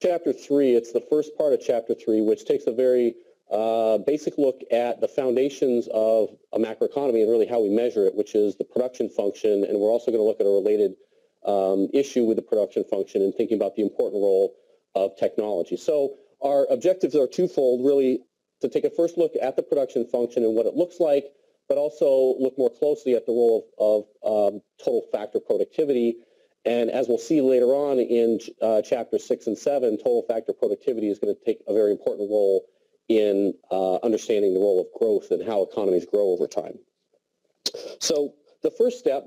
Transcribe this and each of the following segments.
chapter three. It's the first part of chapter three, which takes a very uh, basic look at the foundations of a macroeconomy and really how we measure it, which is the production function. And we're also going to look at a related um, issue with the production function and thinking about the important role of technology. So our objectives are twofold, really to take a first look at the production function and what it looks like, but also look more closely at the role of, of um, total factor productivity. And as we'll see later on in uh, chapter six and seven, total factor productivity is going to take a very important role in uh, understanding the role of growth and how economies grow over time. So the first step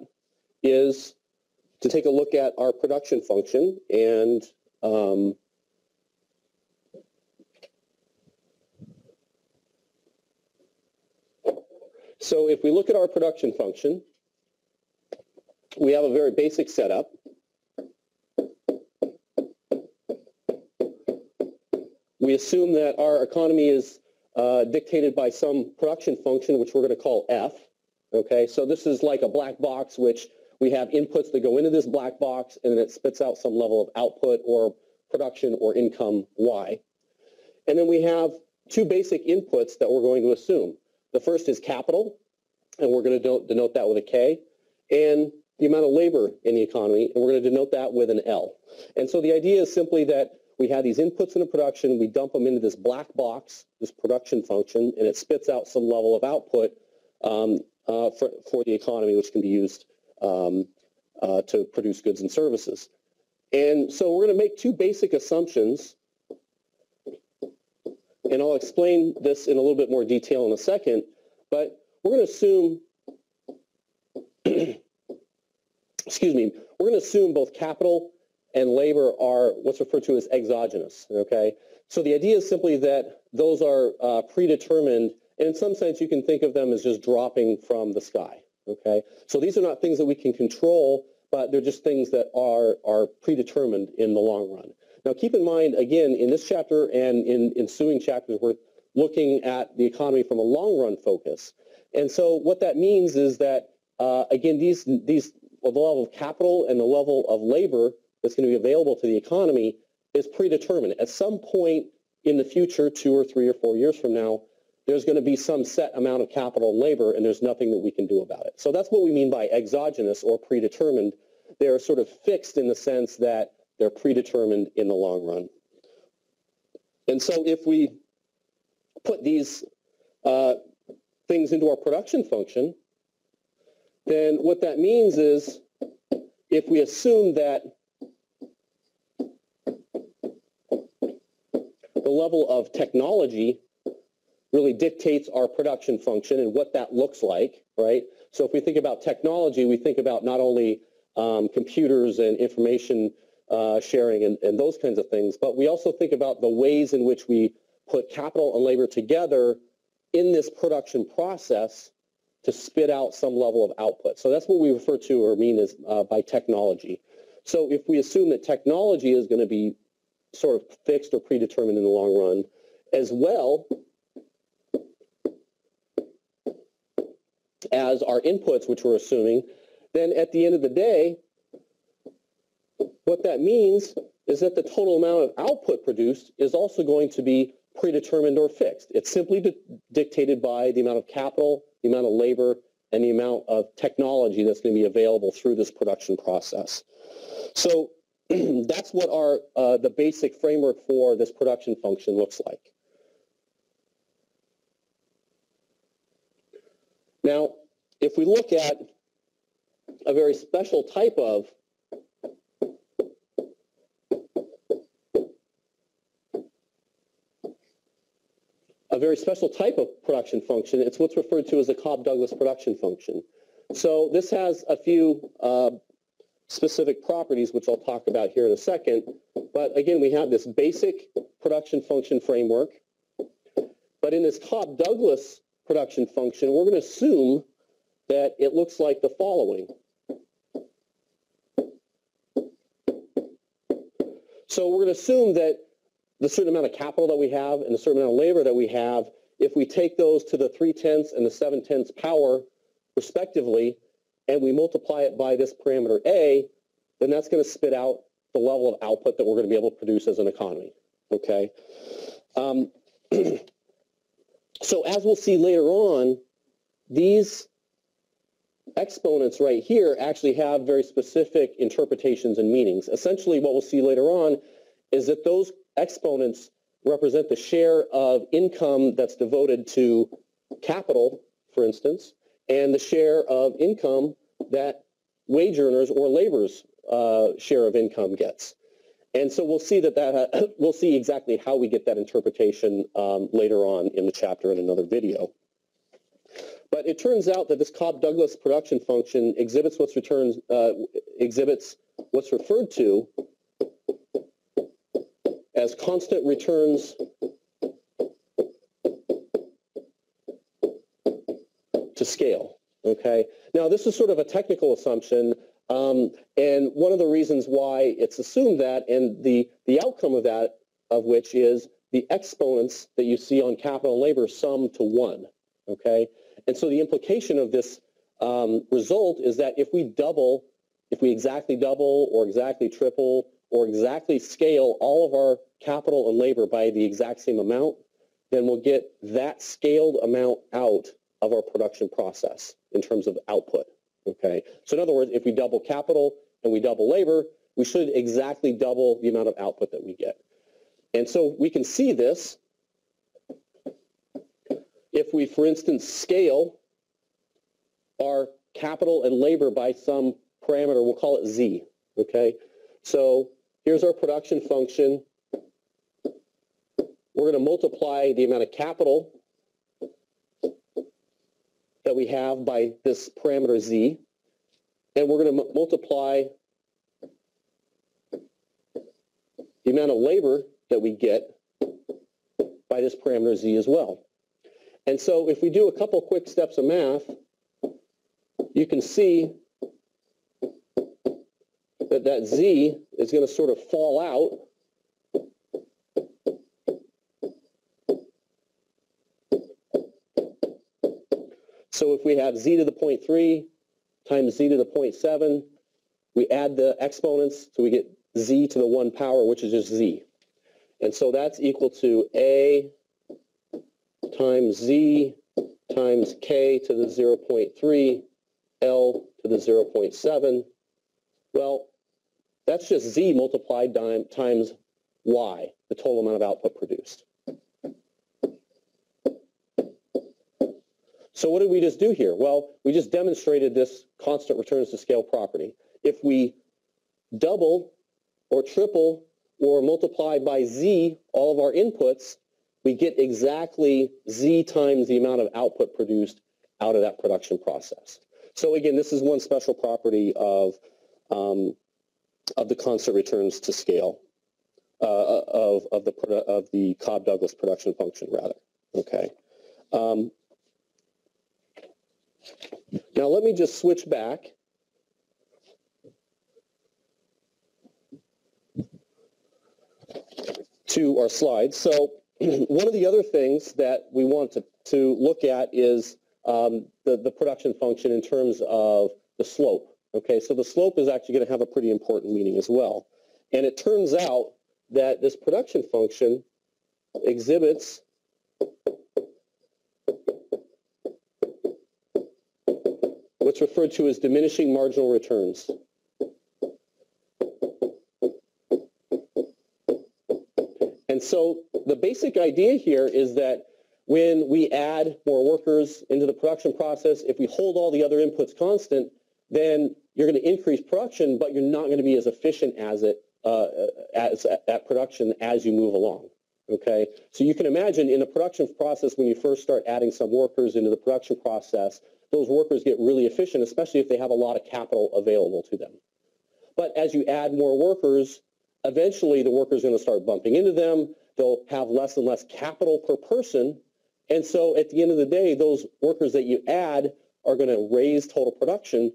is to take a look at our production function and um, so if we look at our production function, we have a very basic setup. We assume that our economy is uh, dictated by some production function, which we're going to call F. Okay, so this is like a black box, which we have inputs that go into this black box, and then it spits out some level of output or production or income Y. And then we have two basic inputs that we're going to assume. The first is capital, and we're going to denote that with a K, and the amount of labor in the economy, and we're going to denote that with an L. And so the idea is simply that we have these inputs into production, we dump them into this black box, this production function, and it spits out some level of output um, uh, for, for the economy, which can be used um, uh, to produce goods and services. And so we're going to make two basic assumptions, and I'll explain this in a little bit more detail in a second, but we're going to assume, excuse me, we're going to assume both capital and labor are what's referred to as exogenous, okay? So the idea is simply that those are uh, predetermined, and in some sense you can think of them as just dropping from the sky, okay? So these are not things that we can control, but they're just things that are, are predetermined in the long run. Now keep in mind, again, in this chapter and in ensuing chapters, we're looking at the economy from a long run focus. And so what that means is that, uh, again, these, these, the level of capital and the level of labor that's going to be available to the economy is predetermined. At some point in the future, two or three or four years from now, there's going to be some set amount of capital and labor, and there's nothing that we can do about it. So that's what we mean by exogenous or predetermined. They're sort of fixed in the sense that they're predetermined in the long run. And so if we put these uh, things into our production function, then what that means is if we assume that the level of technology really dictates our production function and what that looks like, right? So if we think about technology, we think about not only um, computers and information uh, sharing and, and those kinds of things, but we also think about the ways in which we put capital and labor together in this production process to spit out some level of output. So that's what we refer to or mean as uh, by technology. So if we assume that technology is going to be sort of fixed or predetermined in the long run, as well as our inputs, which we're assuming, then at the end of the day, what that means is that the total amount of output produced is also going to be predetermined or fixed. It's simply dictated by the amount of capital, the amount of labor, and the amount of technology that's going to be available through this production process. So that's what our uh, the basic framework for this production function looks like. Now, if we look at a very special type of a very special type of production function. It's what's referred to as the Cobb-Douglas production function. So this has a few uh, specific properties, which I'll talk about here in a second. But again, we have this basic production function framework. But in this Cobb-Douglas production function, we're going to assume that it looks like the following. So we're going to assume that the certain amount of capital that we have and the certain amount of labor that we have, if we take those to the 3 tenths and the 7 tenths power, respectively, and we multiply it by this parameter A, then that's going to spit out the level of output that we're going to be able to produce as an economy. Okay. Um, so as we'll see later on, these exponents right here actually have very specific interpretations and meanings. Essentially, what we'll see later on is that those exponents represent the share of income that's devoted to capital, for instance, and the share of income that wage earners or laborers uh, share of income gets. And so we'll see that that we'll see exactly how we get that interpretation um, later on in the chapter in another video. But it turns out that this Cobb-Douglas production function exhibits what's returns uh, exhibits what's referred to as constant returns to scale. Okay. Now this is sort of a technical assumption, um, and one of the reasons why it's assumed that, and the the outcome of that, of which is the exponents that you see on capital and labor sum to one. Okay. And so the implication of this um, result is that if we double, if we exactly double or exactly triple or exactly scale all of our capital and labor by the exact same amount, then we'll get that scaled amount out of our production process in terms of output. Okay. So in other words, if we double capital and we double labor, we should exactly double the amount of output that we get. And so we can see this if we, for instance, scale our capital and labor by some parameter, we'll call it Z. Okay. So here's our production function. We're going to multiply the amount of capital that we have by this parameter z, and we're going to multiply the amount of labor that we get by this parameter z as well. And so if we do a couple quick steps of math, you can see that that z is going to sort of fall out So if we have z to the 0.3 times z to the 0.7, we add the exponents, so we get z to the 1 power, which is just z. And so that's equal to a times z times k to the 0.3, L to the 0.7. Well, that's just z multiplied times y, the total amount of output produced. So what did we just do here? Well, we just demonstrated this constant returns to scale property. If we double or triple or multiply by z all of our inputs, we get exactly z times the amount of output produced out of that production process. So again, this is one special property of, um, of the constant returns to scale uh, of, of the, of the Cobb-Douglas production function, rather. Okay. Um, now let me just switch back. to our slides. So one of the other things that we want to, to look at is um, the, the production function in terms of the slope. Okay, so the slope is actually going to have a pretty important meaning as well. And it turns out that this production function exhibits what's referred to as diminishing marginal returns. And so the basic idea here is that when we add more workers into the production process, if we hold all the other inputs constant, then you're going to increase production, but you're not going to be as efficient as it uh, as at production as you move along. Okay, so you can imagine in the production process when you first start adding some workers into the production process, those workers get really efficient, especially if they have a lot of capital available to them. But as you add more workers, eventually the workers are going to start bumping into them. They'll have less and less capital per person. And so at the end of the day, those workers that you add are going to raise total production,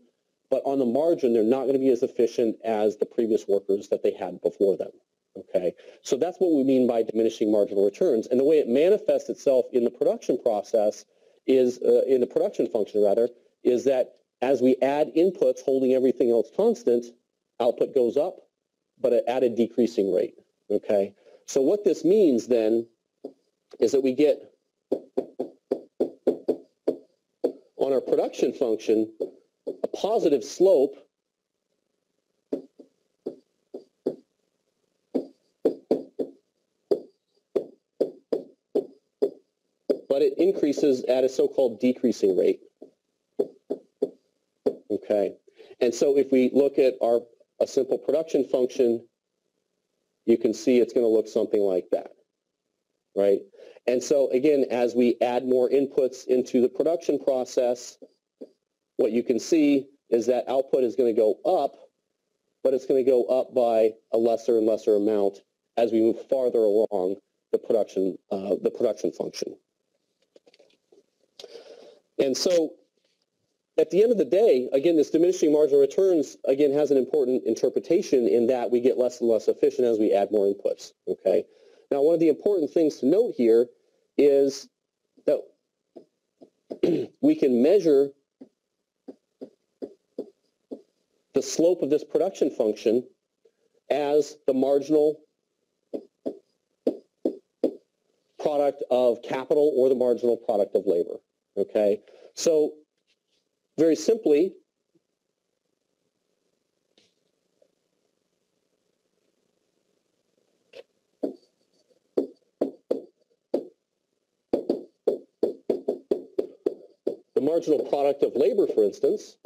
but on the margin, they're not going to be as efficient as the previous workers that they had before them. Okay, so that's what we mean by diminishing marginal returns. And the way it manifests itself in the production process is, uh, in the production function rather, is that as we add inputs holding everything else constant, output goes up but at a decreasing rate. Okay. So what this means then is that we get on our production function a positive slope but it increases at a so-called decreasing rate. Okay. And so if we look at our a simple production function, you can see it's going to look something like that, right? And so again, as we add more inputs into the production process, what you can see is that output is going to go up, but it's going to go up by a lesser and lesser amount as we move farther along the production, uh, the production function. And so at the end of the day, again, this diminishing marginal returns, again, has an important interpretation in that we get less and less efficient as we add more inputs, okay? Now, one of the important things to note here is that we can measure the slope of this production function as the marginal product of capital or the marginal product of labor, okay? So very simply, the marginal product of labor, for instance,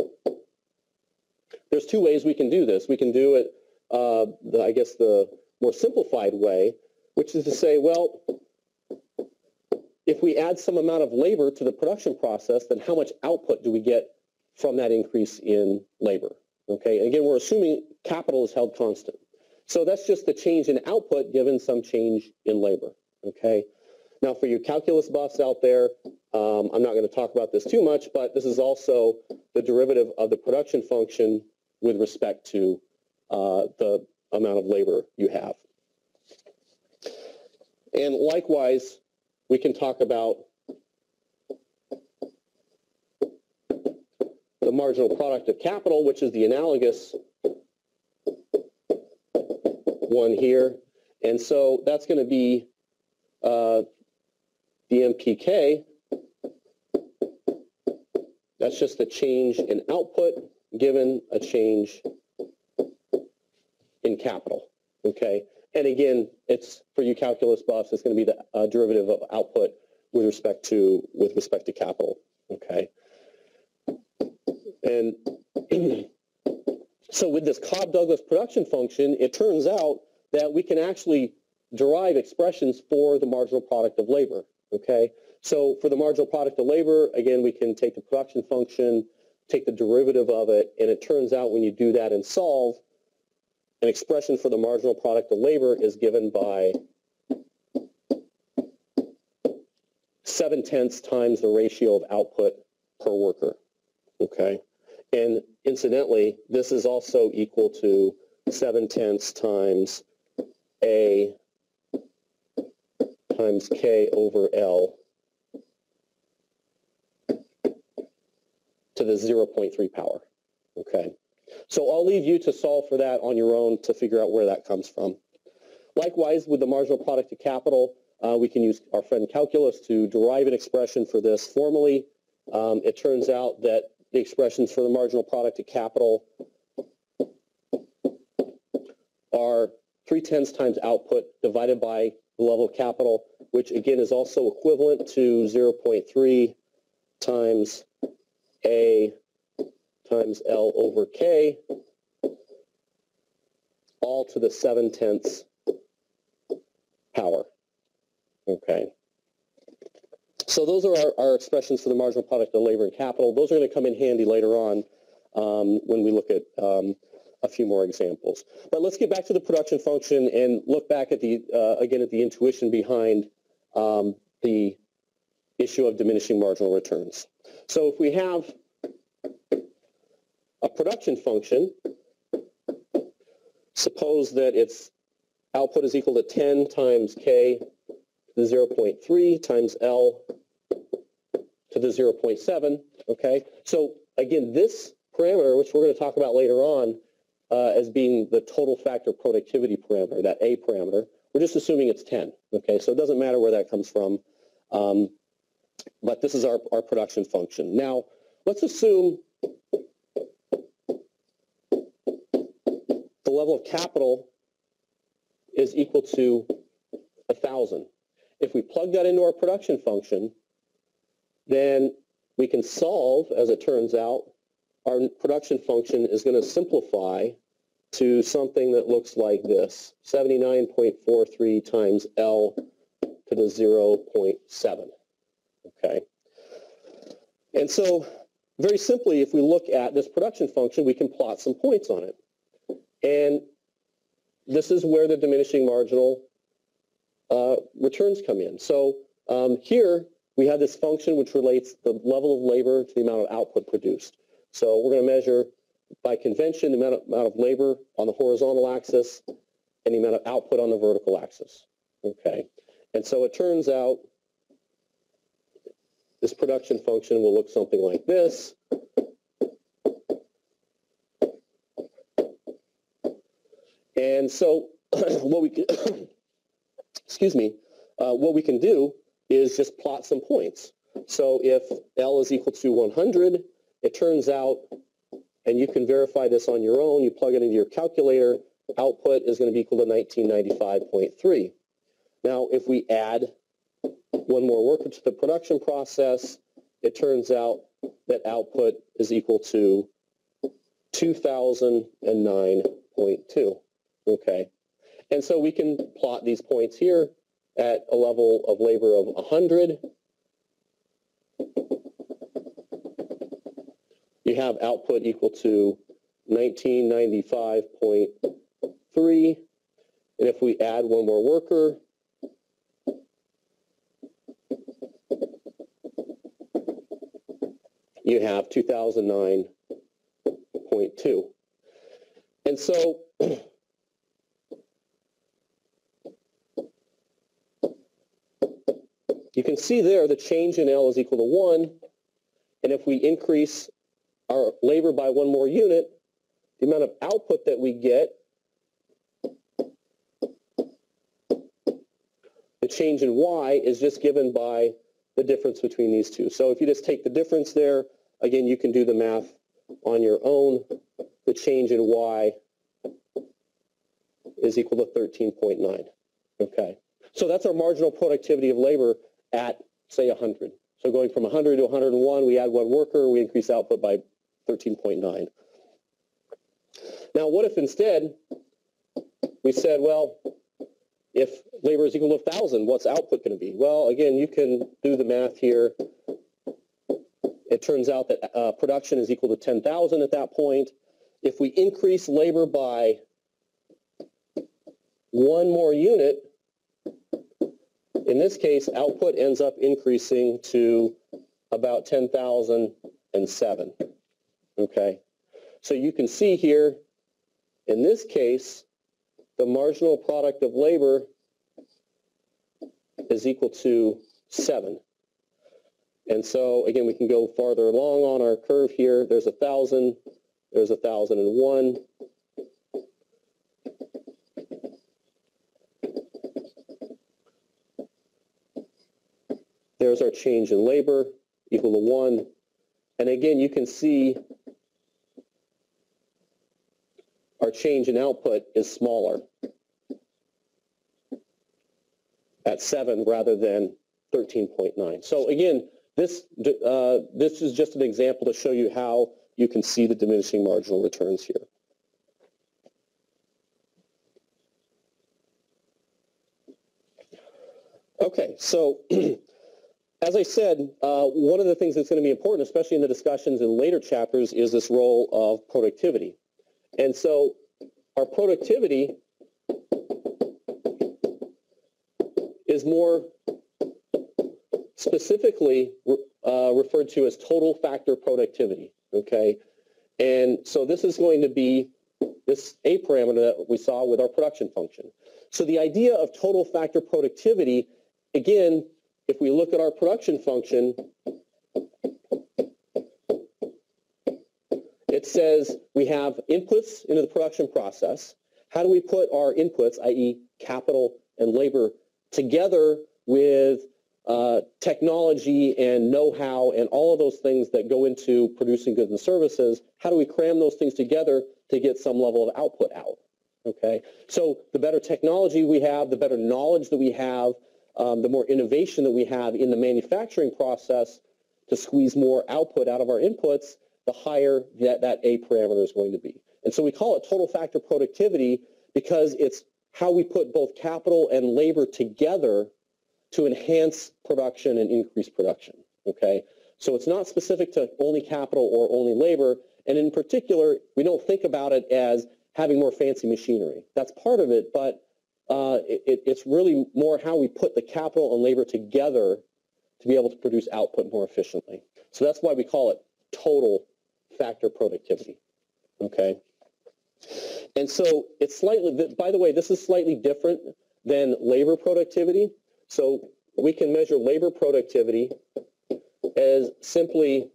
there's two ways we can do this. We can do it, uh, the, I guess, the more simplified way, which is to say, well, if we add some amount of labor to the production process, then how much output do we get from that increase in labor. Okay, again, we're assuming capital is held constant. So that's just the change in output given some change in labor. Okay, now for you calculus buffs out there, um, I'm not going to talk about this too much, but this is also the derivative of the production function with respect to uh, the amount of labor you have. And likewise, we can talk about the marginal product of capital, which is the analogous one here. And so that's going to be uh, the MPK. That's just the change in output given a change in capital. Okay. And again, it's for you calculus buffs, it's going to be the uh, derivative of output with respect to with respect to capital. Okay. And so with this Cobb-Douglas production function, it turns out that we can actually derive expressions for the marginal product of labor, okay? So for the marginal product of labor, again, we can take the production function, take the derivative of it, and it turns out when you do that and solve, an expression for the marginal product of labor is given by 7 tenths times the ratio of output per worker, okay? And incidentally, this is also equal to 7 tenths times A times K over L to the 0.3 power. Okay. So I'll leave you to solve for that on your own to figure out where that comes from. Likewise, with the marginal product of capital, uh, we can use our friend calculus to derive an expression for this formally. Um, it turns out that the expressions for the marginal product of capital are 3 tenths times output divided by the level of capital, which again is also equivalent to 0.3 times A times L over K, all to the 7 tenths power. Okay. So those are our, our, expressions for the marginal product of labor and capital. Those are going to come in handy later on um, when we look at um, a few more examples. But let's get back to the production function and look back at the, uh, again, at the intuition behind um, the issue of diminishing marginal returns. So if we have a production function, suppose that its output is equal to 10 times K to the 0.3 times L to the 0.7, okay? So again, this parameter, which we're going to talk about later on, uh, as being the total factor productivity parameter, that A parameter. We're just assuming it's 10, okay? So it doesn't matter where that comes from. Um, but this is our, our production function. Now, let's assume the level of capital is equal to 1,000. If we plug that into our production function, then we can solve, as it turns out, our production function is going to simplify to something that looks like this, 79.43 times L to the 0.7. Okay. And so very simply, if we look at this production function, we can plot some points on it. And this is where the diminishing marginal uh, returns come in. So um, here we have this function which relates the level of labor to the amount of output produced. So we're going to measure by convention the amount of, amount of labor on the horizontal axis and the amount of output on the vertical axis. Okay. And so it turns out this production function will look something like this. And so what we can, excuse me, uh, what we can do is just plot some points. So if L is equal to 100, it turns out, and you can verify this on your own, you plug it into your calculator, output is going to be equal to 1995.3. Now, if we add one more worker to the production process, it turns out that output is equal to 2009.2. Okay. And so we can plot these points here at a level of labor of 100. You have output equal to 1995.3. And if we add one more worker, you have 2009.2. And so you can see there the change in L is equal to 1. And if we increase our labor by one more unit, the amount of output that we get, the change in Y is just given by the difference between these two. So if you just take the difference there, again, you can do the math on your own. The change in Y is equal to 13.9. Okay. So that's our marginal productivity of labor at, say, 100. So going from 100 to 101, we add one worker, we increase output by 13.9. Now, what if instead we said, well, if labor is equal to 1,000, what's output going to be? Well, again, you can do the math here. It turns out that uh, production is equal to 10,000 at that point. If we increase labor by one more unit, in this case, output ends up increasing to about 10,007. Okay, so you can see here, in this case, the marginal product of labor is equal to 7. And so, again, we can go farther along on our curve here. There's a 1,000. There's a 1,001. There's our change in labor equal to 1. And again, you can see our change in output is smaller at 7 rather than 13.9. So again, this, uh, this is just an example to show you how you can see the diminishing marginal returns here. Okay, so as I said, uh, one of the things that's going to be important, especially in the discussions in later chapters, is this role of productivity. And so our productivity is more specifically uh, referred to as total factor productivity, okay? And so this is going to be this A parameter that we saw with our production function. So the idea of total factor productivity, again, if we look at our production function, it says we have inputs into the production process. How do we put our inputs, i.e. capital and labor, together with uh, technology and know-how and all of those things that go into producing goods and services? How do we cram those things together to get some level of output out? Okay, so the better technology we have, the better knowledge that we have, um, the more innovation that we have in the manufacturing process to squeeze more output out of our inputs, the higher that, that A parameter is going to be. And so we call it total factor productivity because it's how we put both capital and labor together to enhance production and increase production. Okay, so it's not specific to only capital or only labor. And in particular, we don't think about it as having more fancy machinery. That's part of it, but uh, it, it's really more how we put the capital and labor together to be able to produce output more efficiently. So that's why we call it total factor productivity. Okay. And so it's slightly, by the way, this is slightly different than labor productivity. So we can measure labor productivity as simply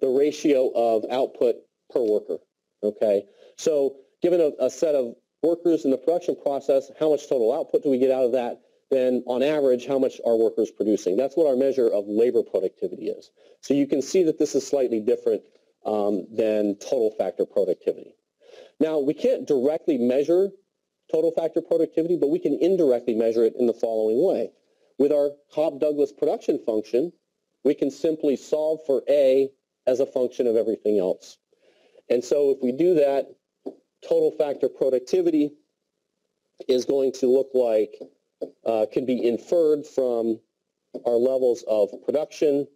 the ratio of output per worker. Okay, so given a, a, set of workers in the production process, how much total output do we get out of that? Then on average, how much are workers producing? That's what our measure of labor productivity is. So you can see that this is slightly different um, than total factor productivity. Now, we can't directly measure total factor productivity, but we can indirectly measure it in the following way. With our Cobb-Douglas production function, we can simply solve for A as a function of everything else. And so if we do that, total factor productivity is going to look like, uh, can be inferred from our levels of production,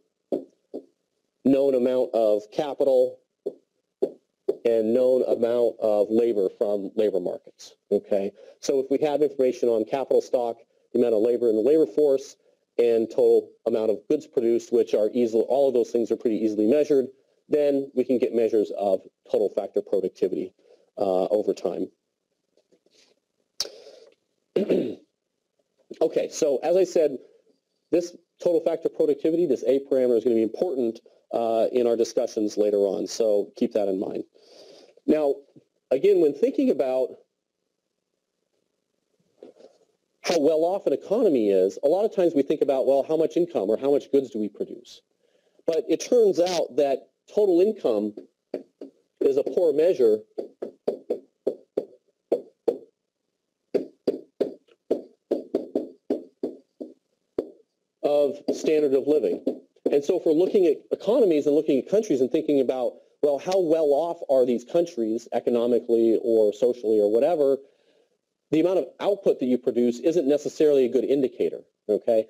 known amount of capital, and known amount of labor from labor markets. Okay, so if we have information on capital stock, the amount of labor in the labor force, and total amount of goods produced, which are easily, all of those things are pretty easily measured, then we can get measures of total factor productivity uh, over time. okay, so as I said, this total factor productivity, this A parameter is going to be important uh, in our discussions later on, so keep that in mind. Now, again, when thinking about how well off an economy is, a lot of times we think about, well, how much income or how much goods do we produce? But it turns out that total income is a poor measure of standard of living. And so if we're looking at economies and looking at countries and thinking about, well, how well off are these countries economically or socially or whatever, the amount of output that you produce isn't necessarily a good indicator, okay?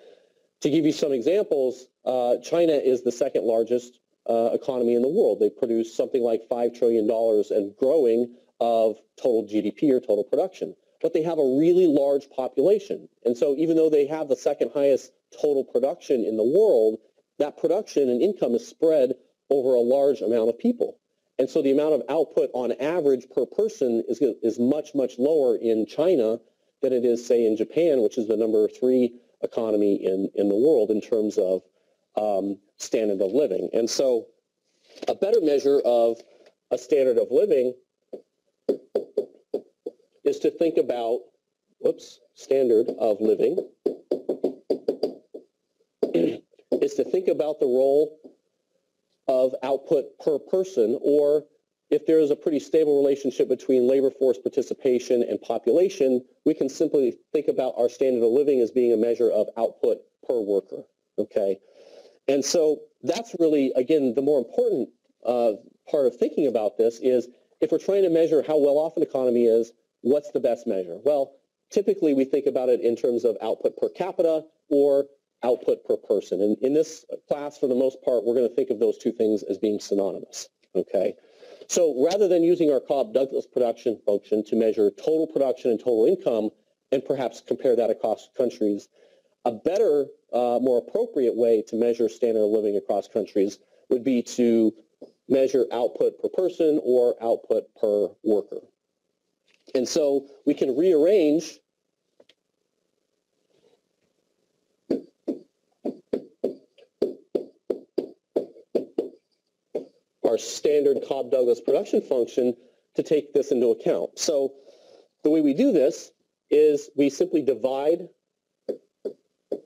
To give you some examples, uh, China is the second largest uh, economy in the world. They produce something like $5 trillion and growing of total GDP or total production. But they have a really large population. And so even though they have the second highest total production in the world, that production and income is spread over a large amount of people. And so the amount of output on average per person is, is much, much lower in China than it is, say, in Japan, which is the number three economy in, in the world in terms of um, standard of living. And so a better measure of a standard of living is to think about, whoops, standard of living, is to think about the role of output per person or if there is a pretty stable relationship between labor force participation and population, we can simply think about our standard of living as being a measure of output per worker, okay? And so that's really, again, the more important uh, part of thinking about this is if we're trying to measure how well off an economy is, what's the best measure? Well, typically we think about it in terms of output per capita or output per person. And in this class, for the most part, we're going to think of those two things as being synonymous, okay? So rather than using our Cobb-Douglas production function to measure total production and total income and perhaps compare that across countries, a better, uh, more appropriate way to measure standard of living across countries would be to measure output per person or output per worker. And so we can rearrange our standard Cobb-Douglas production function to take this into account. So the way we do this is we simply divide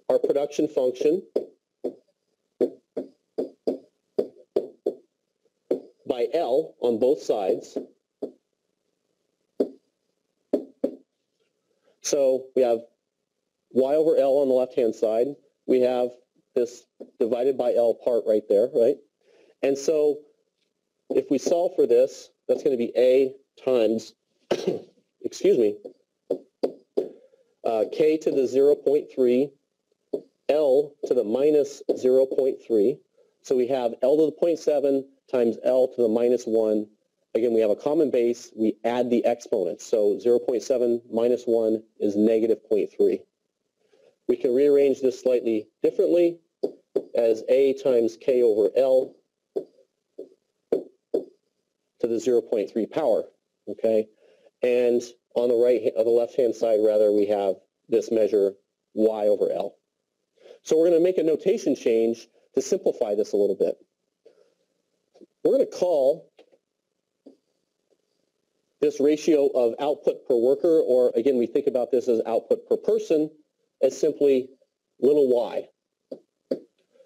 our production function by L on both sides. So we have y over L on the left-hand side. We have this divided by L part right there, right? And so if we solve for this, that's going to be A times, excuse me, uh, K to the 0.3, L to the minus 0.3. So we have L to the 0.7 times L to the minus 1. Again, we have a common base. We add the exponents. So 0.7 minus 1 is negative 0.3. We can rearrange this slightly differently as A times K over L to the 0.3 power, okay? And on the right, on the left-hand side, rather, we have this measure y over L. So we're going to make a notation change to simplify this a little bit. We're going to call this ratio of output per worker, or again, we think about this as output per person, as simply little y.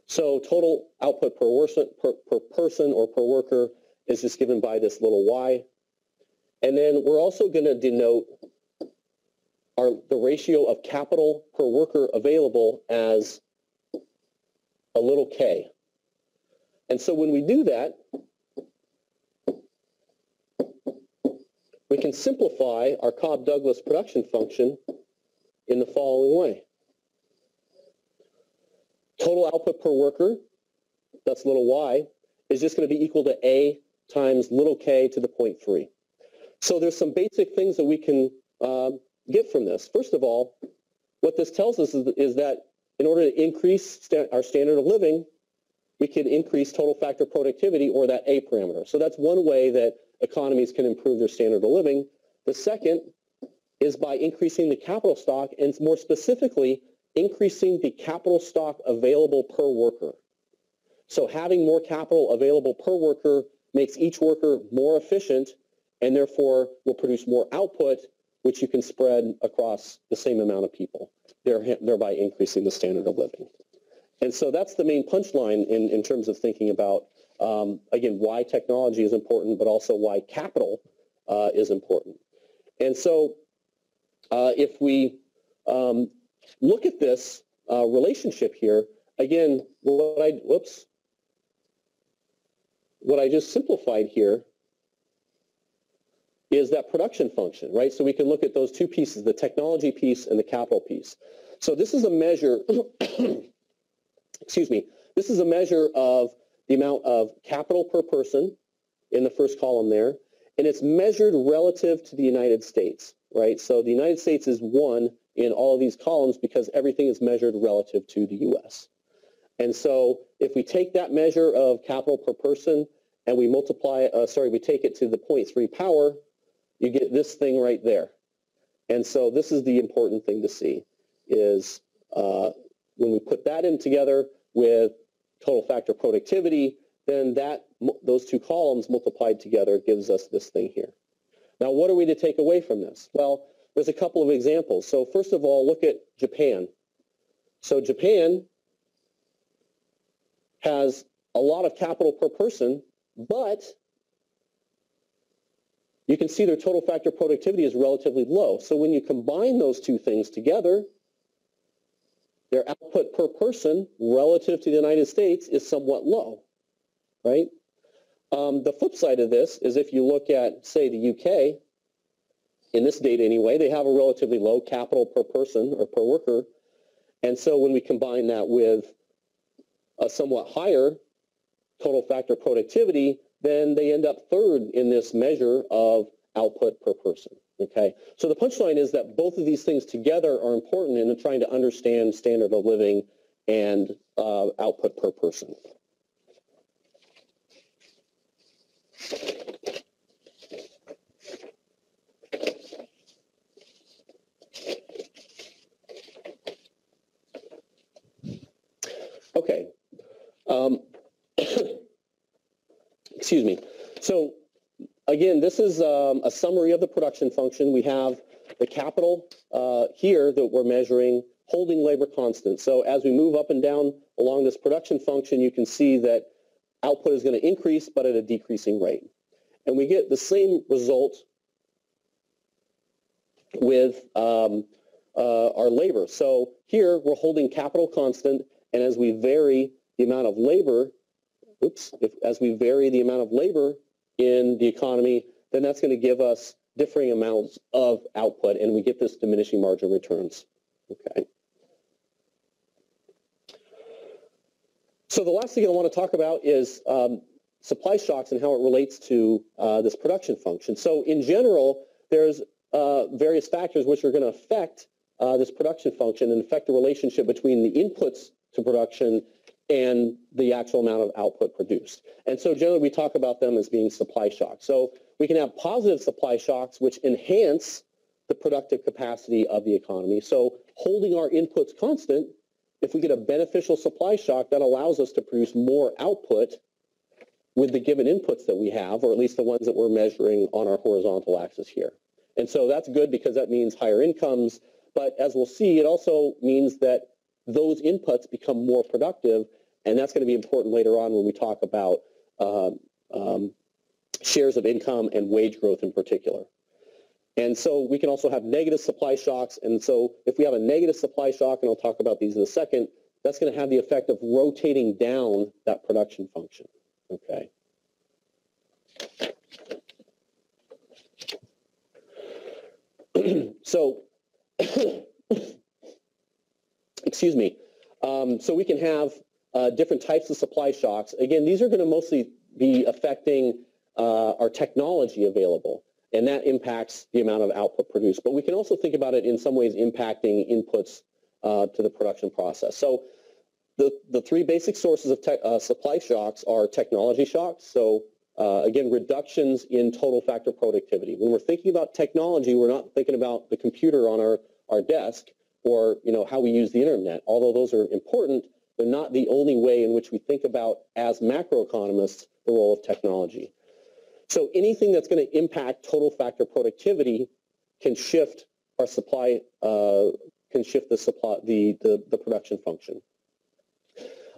So total output per, per, per person or per worker is just given by this little y. And then we're also going to denote our, the ratio of capital per worker available as a little k. And so when we do that, we can simplify our Cobb-Douglas production function in the following way. Total output per worker, that's little y, is just going to be equal to A times little k to the 0.3. So there's some basic things that we can um, get from this. First of all, what this tells us is, is that in order to increase our standard of living, we can increase total factor productivity or that A parameter. So that's one way that economies can improve their standard of living. The second is by increasing the capital stock and more specifically, increasing the capital stock available per worker. So having more capital available per worker makes each worker more efficient and therefore will produce more output, which you can spread across the same amount of people, thereby increasing the standard of living. And so that's the main punchline in, in terms of thinking about, um, again, why technology is important, but also why capital uh, is important. And so uh, if we um, look at this uh, relationship here, again, what I, whoops, what I just simplified here is that production function, right? So we can look at those two pieces, the technology piece and the capital piece. So this is a measure, excuse me, this is a measure of the amount of capital per person in the first column there, and it's measured relative to the United States, right? So the United States is one in all of these columns because everything is measured relative to the U.S. And so if we take that measure of capital per person and we multiply, uh, sorry, we take it to the 0.3 power, you get this thing right there. And so this is the important thing to see is uh, when we put that in together with total factor productivity, then that those two columns multiplied together gives us this thing here. Now, what are we to take away from this? Well, there's a couple of examples. So first of all, look at Japan. So Japan has a lot of capital per person, but you can see their total factor productivity is relatively low. So when you combine those two things together, their output per person relative to the United States is somewhat low, right? Um, the flip side of this is if you look at, say, the UK, in this data anyway, they have a relatively low capital per person or per worker. And so when we combine that with a somewhat higher total factor productivity, then they end up third in this measure of output per person. Okay, so the punchline is that both of these things together are important in trying to understand standard of living and uh, output per person. Okay. Um, excuse me. So again, this is um, a summary of the production function. We have the capital uh, here that we're measuring holding labor constant. So as we move up and down along this production function, you can see that output is going to increase, but at a decreasing rate. And we get the same result with um, uh, our labor. So here we're holding capital constant, and as we vary the amount of labor, oops, if, as we vary the amount of labor in the economy, then that's going to give us differing amounts of output, and we get this diminishing margin returns. Okay. So the last thing I want to talk about is um, supply shocks and how it relates to uh, this production function. So in general, there's uh, various factors which are going to affect uh, this production function and affect the relationship between the inputs to production and the actual amount of output produced. And so generally we talk about them as being supply shocks. So we can have positive supply shocks which enhance the productive capacity of the economy. So holding our inputs constant, if we get a beneficial supply shock, that allows us to produce more output with the given inputs that we have, or at least the ones that we're measuring on our horizontal axis here. And so that's good because that means higher incomes, but as we'll see, it also means that those inputs become more productive, and that's going to be important later on when we talk about um, um, shares of income and wage growth in particular. And so we can also have negative supply shocks. And so if we have a negative supply shock, and I'll talk about these in a second, that's going to have the effect of rotating down that production function. Okay. so, excuse me. Um, so we can have uh, different types of supply shocks. Again, these are going to mostly be affecting uh, our technology available, and that impacts the amount of output produced. But we can also think about it in some ways impacting inputs uh, to the production process. So the, the three basic sources of uh, supply shocks are technology shocks. So uh, again, reductions in total factor productivity. When we're thinking about technology, we're not thinking about the computer on our, our desk or you know how we use the internet. Although those are important, they're not the only way in which we think about as macroeconomists the role of technology. So anything that's going to impact total factor productivity can shift our supply, uh, can shift the supply, the, the, the production function.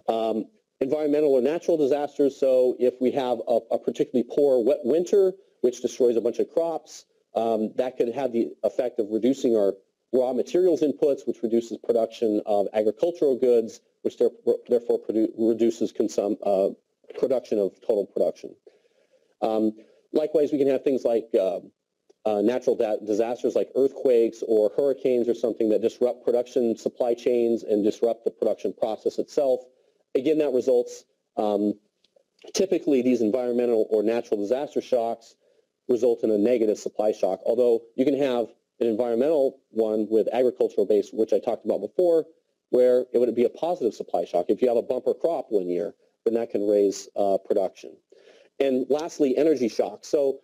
Um, environmental or natural disasters. So if we have a, a particularly poor wet winter, which destroys a bunch of crops, um, that could have the effect of reducing our raw materials inputs, which reduces production of agricultural goods, which therefore reduces uh, production of total production. Um, likewise, we can have things like uh, uh, natural disasters like earthquakes or hurricanes or something that disrupt production supply chains and disrupt the production process itself. Again, that results, um, typically these environmental or natural disaster shocks result in a negative supply shock, although you can have an environmental one with agricultural base, which I talked about before, where it would be a positive supply shock. If you have a bumper crop one year, then that can raise uh, production. And lastly, energy shock. So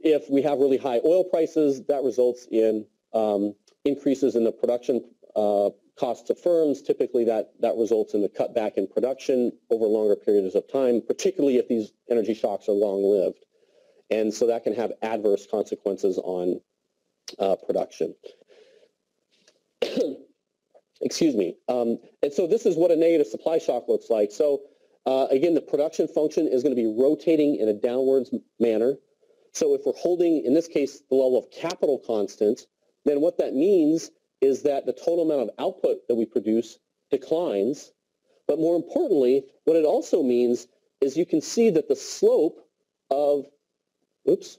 if we have really high oil prices, that results in um, increases in the production uh, costs to firms. Typically, that, that results in the cutback in production over longer periods of time, particularly if these energy shocks are long-lived. And so that can have adverse consequences on uh, production. Excuse me. Um, and so this is what a negative supply shock looks like. So uh, again, the production function is going to be rotating in a downwards manner. So if we're holding, in this case, the level of capital constant, then what that means is that the total amount of output that we produce declines. But more importantly, what it also means is you can see that the slope of, oops,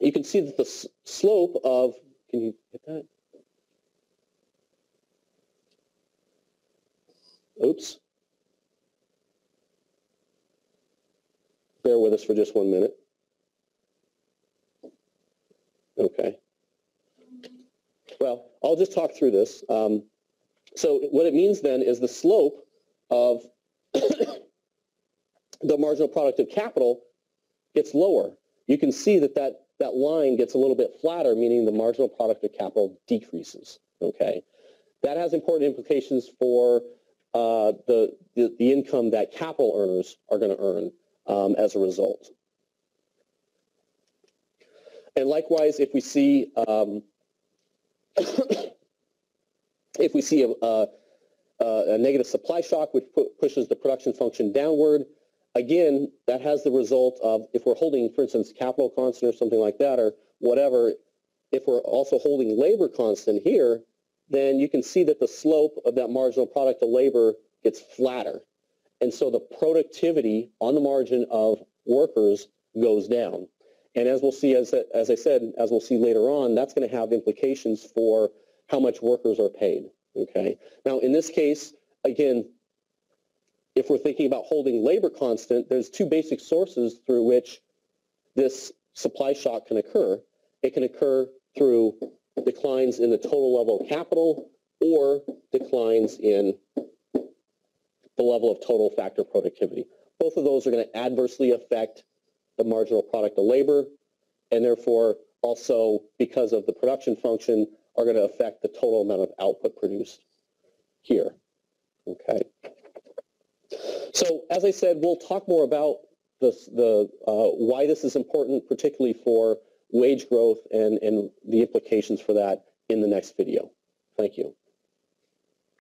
you can see that the slope of, can you get that? Oops. Bear with us for just one minute. Okay. Well, I'll just talk through this. Um, so what it means then is the slope of the marginal product of capital gets lower. You can see that, that that line gets a little bit flatter, meaning the marginal product of capital decreases. Okay, That has important implications for uh, the, the, the, income that capital earners are going to earn. um, as a result. And likewise, if we see um, if we see a, a, a negative supply shock, which pu- pushes the production function downward, again, that has the result of if we're holding, for instance, capital constant or something like that, or whatever, if we're also holding labor constant here, then you can see that the slope of that marginal product of labor gets flatter. And so the productivity on the margin of workers goes down. And as we'll see, as, as I said, as we'll see later on, that's going to have implications for how much workers are paid. Okay. Now, in this case, again, if we're thinking about holding labor constant, there's two basic sources through which this supply shock can occur. It can occur through declines in the total level of capital or declines in the level of total factor productivity. Both of those are going to adversely affect the marginal product of labor and therefore also because of the production function are going to affect the total amount of output produced here. Okay. So as I said, we'll talk more about the uh, why this is important, particularly for wage growth and, and the implications for that in the next video. Thank you.